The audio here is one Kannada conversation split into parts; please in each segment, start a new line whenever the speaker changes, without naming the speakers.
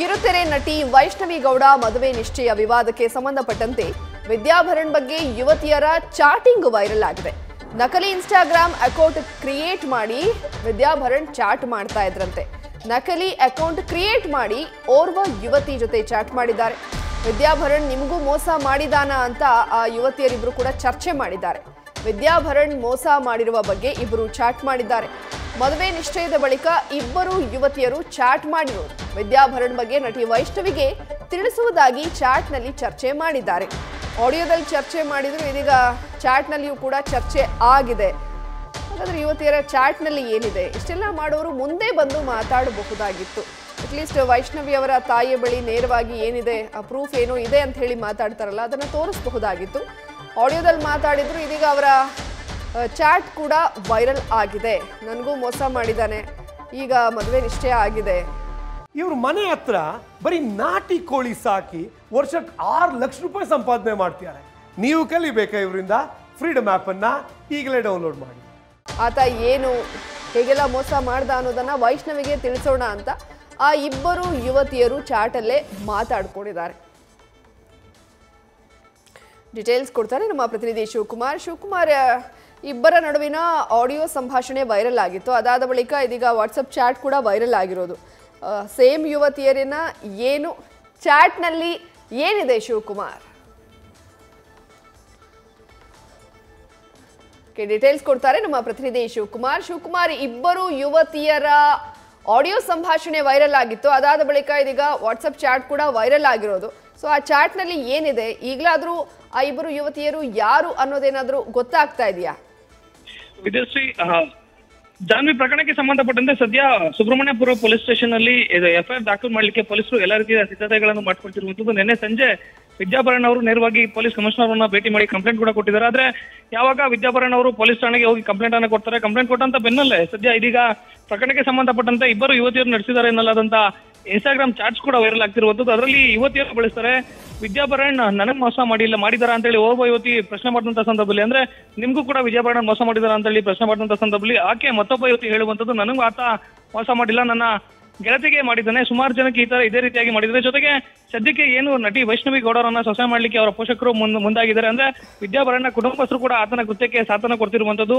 ಕಿರುತೆರೆ ನಟಿ ವೈಷ್ಣವಿ ಗೌಡ ಮದುವೆ ನಿಶ್ಚಯ ವಿವಾದಕ್ಕೆ ಸಂಬಂಧಪಟ್ಟಂತೆ ವಿದ್ಯಾಭರಣ್ ಬಗ್ಗೆ ಯುವತಿಯರ ಚಾಟಿಂಗ್ ವೈರಲ್ ಆಗಿದೆ. ನಕಲಿ ಇನ್ಸ್ಟಾಗ್ರಾಮ್ ಅಕೌಂಟ್ ಕ್ರಿಯೇಟ್ ಮಾಡಿ ವಿದ್ಯಾಭರಣ್ ಚಾಟ್ ಮಾಡ್ತಾ ಇದ್ರಂತೆ. ನಕಲಿ ಅಕೌಂಟ್ ಕ್ರಿಯೇಟ್ ಮಾಡಿ ಓರ್ವ ಯುವತಿ ಜೊತೆ ಚಾಟ್ ಮಾಡಿದ್ದಾರೆ. ವಿದ್ಯಾಭರಣ್ ನಿಮಗೂ ಮೋಸ ಮಾಡಿದಾನ ಅಂತ ಆ ಯುವತಿಯರಿಬ್ರು ಕೂಡ ಚರ್ಚೆ ಮಾಡಿದ್ದಾರೆ. ವಿದ್ಯಾಭರಣ್ ಮೋಸ ಮಾಡಿರುವ ಬಗ್ಗೆ ಇಬ್ಬರು ಚಾಟ್ ಮಾಡಿದ್ದಾರೆ. ಮದುವೆ ನಿಶ್ಚಯದ ಬಳಿಕ ಇಬ್ಬರು ಯುವತಿಯರು ಚಾಟ್ ಮಾಡಿರೋದು. ವಿದ್ಯಾಭರಣ್ ಬಗ್ಗೆ ನಟಿ ವೈಷ್ಣವಿಗೆ ತಿಳಿಸುವುದಾಗಿ ಚಾಟ್ನಲ್ಲಿ ಚರ್ಚೆ ಮಾಡಿದ್ದಾರೆ. ಆಡಿಯೋದಲ್ಲಿ ಚರ್ಚೆ ಮಾಡಿದ್ರು, ಇದೀಗ ಚಾಟ್ನಲ್ಲಿಯೂ ಕೂಡ ಚರ್ಚೆ ಆಗಿದೆ. ಹಾಗಾದ್ರೆ ಯುವತಿಯರ ಚಾಟ್ನಲ್ಲಿ ಏನಿದೆ? ಇಷ್ಟೆಲ್ಲ ಮಾಡೋರು ಮುಂದೆ ಬಂದು ಮಾತಾಡಬಹುದಾಗಿತ್ತು. ಅಟ್ಲೀಸ್ಟ್ ವೈಷ್ಣವಿ ಅವರ ತಾಯಿಯ ಬಳಿ ನೇರವಾಗಿ ಏನಿದೆ? ಆ ಪ್ರೂಫ್ ಏನೋ ಇದೆ ಅಂತ ಹೇಳಿ ಮಾತಾಡ್ತಾರಲ್ಲ, ಅದನ್ನು ತೋರಿಸಬಹುದಾಗಿತ್ತು. ಆಡಿಯೋದಲ್ಲಿ ಮಾತಾಡಿದ್ರು ಇದೀಗ ಅವರ ಚಾಟ್ ಕೂಡ ವೈರಲ್ ಆಗಿದೆ. ನನಗೂ ಮೋಸ ಮಾಡಿದ್ದಾನೆ. ಈಗ ಮದುವೆ ನಿಶ್ಚಯ ಆಗಿದೆ.
ಇವ್ರ ಮನೆ ಹತ್ರ ಬರೀ ನಾಟಿ ಕೋಳಿ ಸಾಕಿ ವರ್ಷಕ್ಕೆ ಆರು ಲಕ್ಷ ರೂಪಾಯಿ ಸಂಪಾದನೆ ಮಾಡ್ತಿದ್ದಾರೆ. ನೀವು ಕಲಿಬೇಕಾ ಇವರಿಂದ? ಫ್ರೀಡಮ್ ಅನ್ನ ಈಗಲೇ ಡೌನ್ಲೋಡ್ ಮಾಡಿ.
ಆತ ಏನು ಹೇಗೆಲ್ಲ ಮೋಸ ಮಾಡ್ದ ಅನ್ನೋದನ್ನ ವೈಷ್ಣವಿಗೆ ತಿಳಿಸೋಣ ಅಂತ ಆ ಇಬ್ಬರು ಯುವತಿಯರು ಚಾಟಲ್ಲೇ ಮಾತಾಡ್ಕೊಂಡಿದ್ದಾರೆ. ಡೀಟೇಲ್ಸ್ ಕೊಡ್ತಾರೆ ನಮ್ಮ ಪ್ರತಿನಿಧಿ ಶಿವಕುಮಾರ್. ಶಿವಕುಮಾರ್ ಇಬ್ಬರ ನಡುವಿನ ಆಡಿಯೋ ಸಂಭಾಷಣೆ ವೈರಲ್ ಆಗಿತ್ತು. ಅದಾದ ಬಳಿಕ ಇದೀಗ ವಾಟ್ಸಪ್ ಚಾಟ್ ಕೂಡ ವೈರಲ್ ಆಗಿರೋದು. ಸೇಮ್ ಯುವತಿಯರಿನ ಏನು ಚಾಟ್ನಲ್ಲಿ ಏನಿದೆ ಶಿವಕುಮಾರ್? ಡೀಟೇಲ್ಸ್ ಕೊಡ್ತಾರೆ ನಮ್ಮ ಪ್ರತಿನಿಧಿ ಶಿವಕುಮಾರ್. ಶಿವಕುಮಾರ್, ಇಬ್ಬರು ಯುವತಿಯರ ಆಡಿಯೋ ಸಂಭಾಷಣೆ ವೈರಲ್ ಆಗಿತ್ತು. ಅದಾದ ಬಳಿಕ ಇದೀಗ ವಾಟ್ಸಪ್ ಚಾಟ್ ಕೂಡ ವೈರಲ್ ಆಗಿರೋದು. ಸೊ ಆ ಚಾಟ್ನಲ್ಲಿ ಏನಿದೆ? ಈಗಲಾದರೂ ಆ ಇಬ್ಬರು ಯುವತಿಯರು ಯಾರು ಅನ್ನೋದೇನಾದರೂ ಗೊತ್ತಾಗ್ತಾ ಇದೆಯಾ?
ವಿದ್ಯಾಶ್ರೀ ಜಾನ್ವಿ ಪ್ರಕರಣಕ್ಕೆ ಸಂಬಂಧಪಟ್ಟಂತೆ ಸದ್ಯ ಸುಬ್ರಹ್ಮಣ್ಯಪುರ ಪೊಲೀಸ್ ಸ್ಟೇಷನ್ ಅಲ್ಲಿ ಎಫ್ಐಆರ್ ದಾಖಲು ಮಾಡಲಿಕ್ಕೆ ಪೊಲೀಸರು ಎಲ್ಲ ರೀತಿಯ ಸಿದ್ಧತೆಗಳನ್ನು ಮಾಡಿಕೊಳ್ತಿರುವಂತದ್ದು ನಿನ್ನೆ ಸಂಜೆ ವಿದ್ಯಾಭರಣ್ ಅವರು ನೇರವಾಗಿ ಪೊಲೀಸ್ ಕಮಿಷನರ್ ಭೇಟಿ ಮಾಡಿ ಕಂಪ್ಲೇಂಟ್ ಕೂಡ ಕೊಟ್ಟಿದ್ದಾರೆ. ಆದ್ರೆ ಯಾವಾಗ ವಿದ್ಯಾಭರಣ್ ಅವರು ಪೊಲೀಸ್ ಠಾಣೆಗೆ ಹೋಗಿ ಕಂಪ್ಲೇಂಟ್ ಅನ್ನ ಕೊಡ್ತಾರೆ? ಕಂಪ್ಲೇಂಟ್ ಕೊಟ್ಟಂತ ಬೆನ್ನಲ್ಲೇ ಸದ್ಯ ಇದೀಗ ಪ್ರಕರಣಕ್ಕೆ ಸಂಬಂಧಪಟ್ಟಂತೆ ಇಬ್ಬರು ಯುವತಿಯರು ನಡೆಸಿದ್ದಾರೆ ಎನ್ನಲಾದಂತ ಇನ್ಸ್ಟಾಗ್ರಾಮ್ ಚಾಟ್ಸ್ ಕೂಡ ವೈರಲ್ ಆಗ್ತಿರುವಂತದ್ದು ಅದರಲ್ಲಿ ಯುವತಿಯರು ಬಳಸ್ತಾರೆ ವಿದ್ಯಾಭರಣ್ ನನಗ್ ಮೋಸ ಮಾಡಿಲ್ಲ, ಮಾಡಿದಾರ ಅಂತ ಹೇಳಿ ಓರ್ವ ಯುವತಿ ಪ್ರಶ್ನೆ ಮಾಡಿದಂತ ಸಂದರ್ಭದಲ್ಲಿ ಅಂದ್ರೆ ನಿಮ್ಗೂ ಕೂಡ ವಿದ್ಯಾಭರಣ್ ಮೋಸ ಮಾಡಿದಾರ ಅಂತ ಹೇಳಿ ಪ್ರಶ್ನೆ ಮಾಡಿದಂತ ಸಂದರ್ಭದಲ್ಲಿ ಆಕೆ ಮತ್ತೊಬ್ಬ ಯುವತಿ ಹೇಳುವಂತದ್ದು ನನಗೂ ಆತ ಮೋಸ ಮಾಡಿಲ್ಲ, ನನ್ನ ಗೆಳತಿಗೆ ಮಾಡಿದ್ದಾನೆ, ಸುಮಾರು ಜನಕ್ಕೆ ಈ ತರ ಇದೇ ರೀತಿಯಾಗಿ ಮಾಡಿದ್ದಾರೆ. ಜೊತೆಗೆ ಸದ್ಯಕ್ಕೆ ಏನು ನಟಿ ವೈಷ್ಣವಿ ಗೌಡರನ್ನ ಸೊಸೆ ಮಾಡ್ಲಿಕ್ಕೆ ಅವರ ಪೋಷಕರು ಮುಂದ ಮುಂದಾಗಿದ್ದಾರೆ. ಅಂದ್ರೆ ವಿದ್ಯಾಭರಣ ಕುಟುಂಬಸ್ಥರು ಕೂಡ ಆತನ ಕೃತ್ಯಕ್ಕೆ ಸಾಥನ ಕೊಡ್ತಿರುವಂತದ್ದು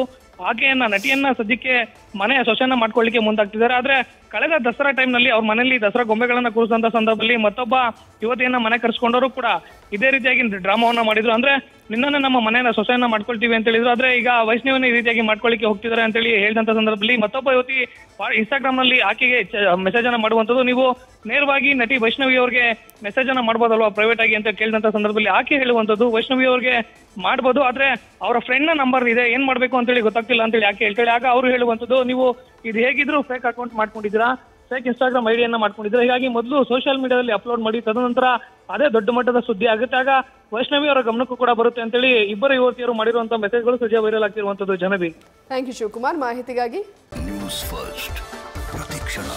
ಆಕೆಯನ್ನ, ನಟಿಯನ್ನ ಸದ್ಯಕ್ಕೆ ಮನೆಯ ಸೊಸೆಯನ್ನ ಮಾಡ್ಕೊಳ್ಳಿಕ್ಕೆ ಮುಂದಾಗ್ತಿದ್ದಾರೆ. ಆದ್ರೆ ಕಳೆದ ದಸರಾ ಟೈಮ್ನಲ್ಲಿ ಅವ್ರ ಮನೆಯಲ್ಲಿ ದಸರಾ ಗೊಂಬೆಗಳನ್ನ ಕೂರಿಸಿದಂತ ಸಂದರ್ಭದಲ್ಲಿ ಮತ್ತೊಬ್ಬ ಯುವತಿಯನ್ನ ಮನೆ ಕರ್ಸ್ಕೊಂಡವರು ಕೂಡ ಇದೇ ರೀತಿಯಾಗಿ ಡ್ರಾಮಾವನ್ನ ಮಾಡಿದ್ರು. ಅಂದ್ರೆ ನಿನ್ನನ್ನ ನಮ್ಮ ಮನೆಯನ್ನ ಸೊಸೆಯನ್ನ ಮಾಡ್ಕೊಳ್ತೀವಿ ಅಂತ ಹೇಳಿದ್ರು. ಆದ್ರೆ ಈಗ ವೈಷ್ಣವನ್ನ ಈ ರೀತಿಯಾಗಿ ಮಾಡ್ಕೊಳ್ಳಿಕ್ಕೆ ಹೋಗ್ತಿದ್ದಾರೆ ಅಂತ ಹೇಳಿ ಹೇಳಿದಂತ ಸಂದರ್ಭದಲ್ಲಿ ಮತ್ತೊಬ್ಬ ಯುವತಿ ಇನ್ಸ್ಟಾಗ್ರಾಮ್ನಲ್ಲಿ ಆಕೆಗೆ ಮೆಸೇಜ್ ಅನ್ನ ಮಾಡುವಂತದ್ದು ನೀವು ನೇರವಾಗಿ ನಟಿ ವೈಷ್ಣವಿ ಅವ್ರಿಗೆ ಮೆಸೇಜ್ ಅನ್ನ ಮಾಡ್ಬೋದಲ್ವಾ? ಪ್ರೈವೇಟ್ ಆಗಿ ಅಂತ ಕೇಳಿದಂತ ಸಂದರ್ಭದಲ್ಲಿ ಆಕೆ ಹೇಳುವಂತದ್ದು ವೈಷ್ಣವಿ ಅವ್ರಿಗೆ ಮಾಡ್ಬೋದು ಆದ್ರೆ ಅವರ ಫ್ರೆಂಡ್ನ ನಂಬರ್ ಇದೆ ಏನ್ ಮಾಡ್ಬೇಕು ಅಂತ ಹೇಳಿ ಗೊತ್ತಾಗ್ತಿಲ್ಲ ಅಂತ ಹೇಳಿ ಆಕೆ ಹೇಳ್ತಾಳೆ. ಆಗ ಅವರು ಹೇಳುವಂತದ್ದು ನೀವು ಇದು ಹೇಗಿದ್ರು ಫೇಕ್ ಅಕೌಂಟ್ ಮಾಡ್ಕೊಂಡಿದ್ದೀರಾ? ಫೇಕ್ ಇನ್ಸ್ಟಾಗ್ರಾಮ್ ಐಡಿಯನ್ನ ಮಾಡ್ಕೊಂಡಿದ್ರೆ ಹೀಗಾಗಿ ಮೊದಲು ಸೋಷಿಯಲ್ ಮೀಡಿಯಾದಲ್ಲಿ ಅಪ್ಲೋಡ್ ಮಾಡಿ ತದನಂತರ ಅದೇ ದೊಡ್ಡ ಮಟ್ಟದ ಸುದ್ದಿ ಆಗುತ್ತೆ. ಆಗ ವೈಷ್ಣವಿ ಅವರ ಗಮನಕ್ಕೂ ಕೂಡ ಬರುತ್ತೆ ಅಂತೇಳಿ ಇಬ್ಬರು ಯುವತಿಯರು ಮಾಡಿರುವಂತಹ ಮೆಸೇಜ್ಗಳು ಸದ್ಯ ವೈರಲ್ ಆಗ್ತಿರುವಂತದ್ದು ಜನಬಿ
ಥ್ಯಾಂಕ್ ಯು ಶಿವಕುಮಾರ್. ಮಾಹಿತಿಗಾಗಿ
ನ್ಯೂಸ್ ಫಸ್ಟ್ ಪ್ರತಿಕ್ಷಣ